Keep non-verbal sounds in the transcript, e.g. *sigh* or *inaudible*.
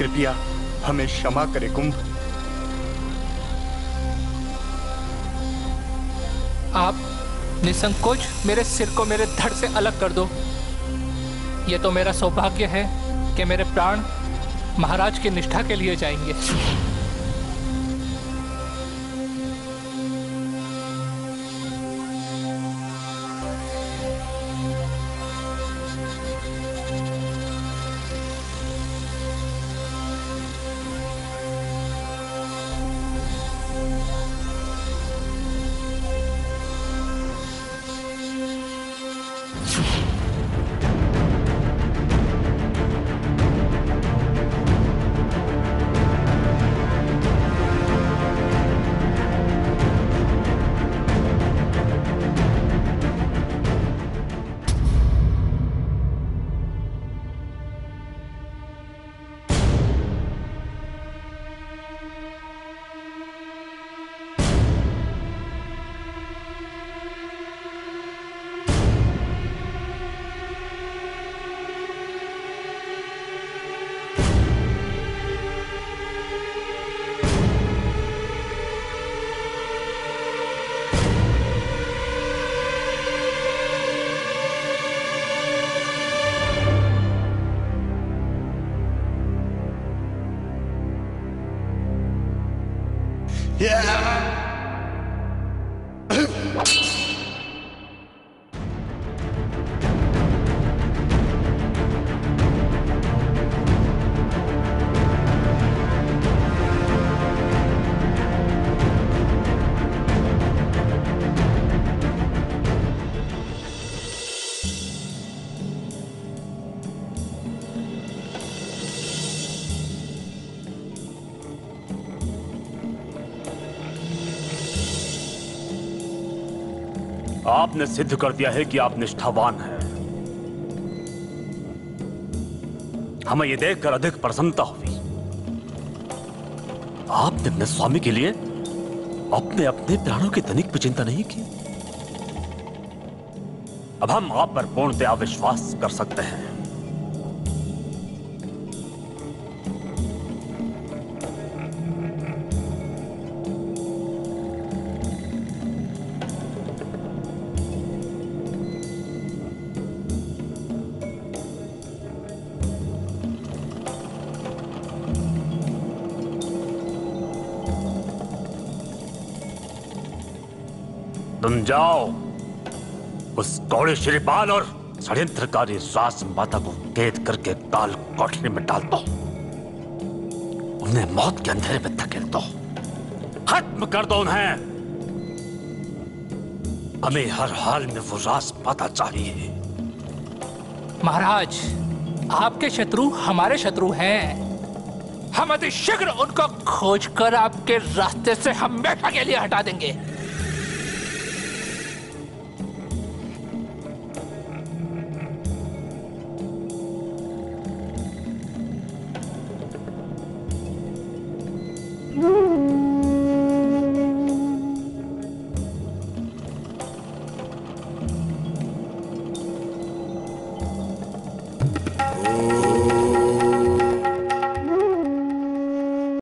कृपया हमें क्षमा करे, कुंभ। आप निसंकोच मेरे सिर को मेरे धड़ से अलग कर दो। ये तो मेरा सौभाग्य है कि मेरे प्राण महाराज की निष्ठा के लिए जाएँगे। Yeah. *laughs* आपने सिद्ध कर दिया है कि आप निष्ठावान हैं। हमें यह देखकर अधिक प्रसन्नता हुई। आपने अपने स्वामी के लिए अपने अपने प्राणों की तनिक भी चिंता नहीं की? अब हम आप पर पूर्णतया विश्वास कर सकते हैं। तुम जाओ। उस कौड़े श्रीपाल और षड्यंत्रकारी रास माता को कैद करके काल कोठरी में डाल दो। उन्हें मौत के अंधेरे में धकेल दो। खत्म कर दो उन्हें। हमें हर हाल में वो रास माता चाहिए। महाराज, आपके शत्रु हमारे शत्रु हैं। हम अति शीघ्र उनको खोजकर आपके रास्ते से हमेशा के लिए हटा देंगे। Oh.